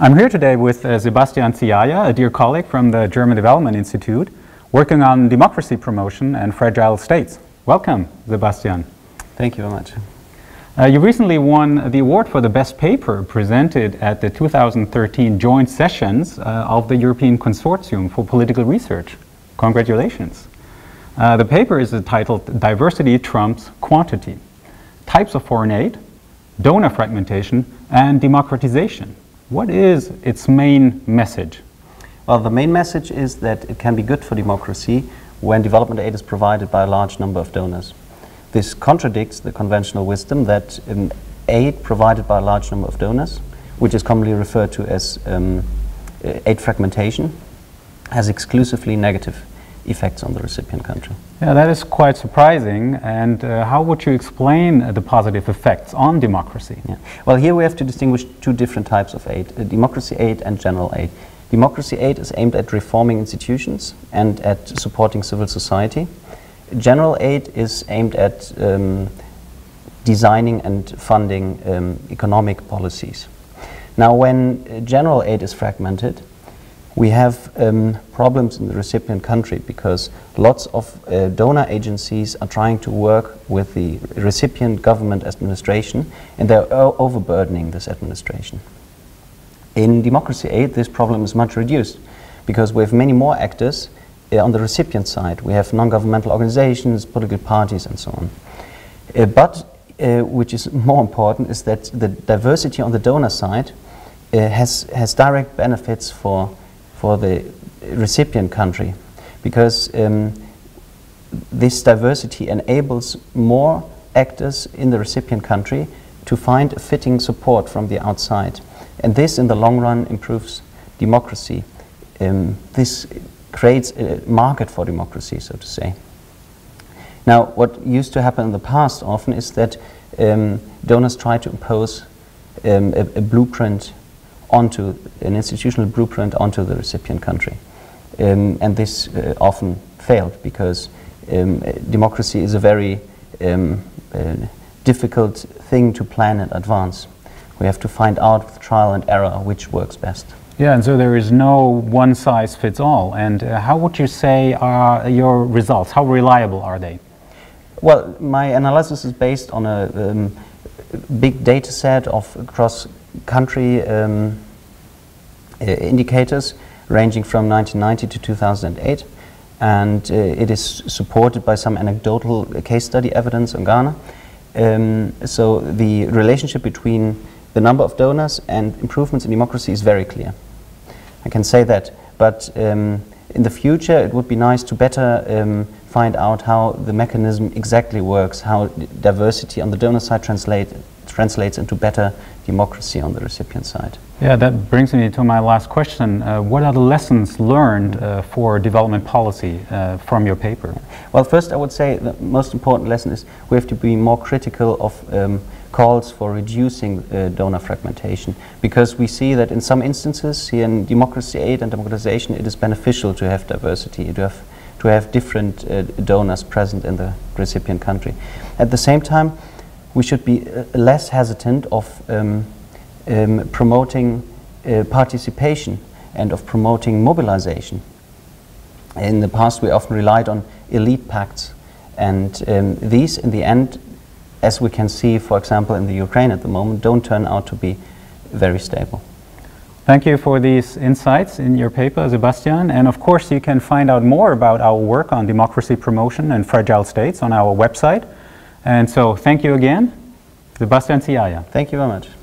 I'm here today with uh, Sebastian Ziaja, a dear colleague from the German Development Institute, working on democracy promotion and fragile states. Welcome, Sebastian. Thank you very much. Uh, you recently won the award for the best paper presented at the 2013 joint sessions uh, of the European Consortium for Political Research. Congratulations. Uh, the paper is titled Diversity Trumps Quantity Types of Foreign Aid, Donor Fragmentation, and Democratization. What is its main message? Well, the main message is that it can be good for democracy when development aid is provided by a large number of donors. This contradicts the conventional wisdom that um, aid provided by a large number of donors, which is commonly referred to as um, aid fragmentation, has exclusively negative effects on the recipient country. Yeah, that is quite surprising. And uh, how would you explain uh, the positive effects on democracy? Yeah. Well, here we have to distinguish two different types of aid uh, democracy aid and general aid. Democracy aid is aimed at reforming institutions and at supporting civil society. General aid is aimed at um, designing and funding um, economic policies. Now, when uh, general aid is fragmented, we have um, problems in the recipient country because lots of uh, donor agencies are trying to work with the recipient government administration and they're overburdening this administration. In democracy aid, this problem is much reduced because we have many more actors uh, on the recipient side. We have non-governmental organizations, political parties, and so on. Uh, but, uh, which is more important, is that the diversity on the donor side uh, has, has direct benefits for for the recipient country because um, this diversity enables more actors in the recipient country to find fitting support from the outside. And this, in the long run, improves democracy. Um, this creates a market for democracy, so to say. Now, what used to happen in the past often is that um, donors try to impose um, a, a, blueprint onto an institutional blueprint onto the recipient country. Um, and this uh, often failed because um, democracy is a very um, uh, difficult thing to plan in advance. We have to find out with trial and error which works best. Yeah, and so there is no one size fits all. And uh, how would you say are your results? How reliable are they? Well, my analysis is based on a um, big data set of cross country um, uh, indicators ranging from 1990 to 2008 and uh, it is supported by some anecdotal case study evidence on Ghana. Um, so the relationship between the number of donors and improvements in democracy is very clear. I can say that, but um, in the future it would be nice to better um, find out how the mechanism exactly works, how diversity on the donor side translate, translates into better democracy on the recipient side. Yeah, that brings me to my last question. Uh, what are the lessons learned uh, for development policy uh, from your paper? Well, first I would say the most important lesson is we have to be more critical of um, calls for reducing uh, donor fragmentation because we see that in some instances here in democracy aid and democratization it is beneficial to have diversity, to have, to have different uh, donors present in the recipient country. At the same time, we should be uh, less hesitant of um, um, promoting uh, participation and of promoting mobilization. In the past, we often relied on elite pacts, and um, these, in the end, as we can see, for example, in the Ukraine at the moment, don't turn out to be very stable. Thank you for these insights in your paper, Sebastian. And of course, you can find out more about our work on democracy promotion and fragile states on our website. And so, thank you again, Sebastian Ziaja. Thank you very much.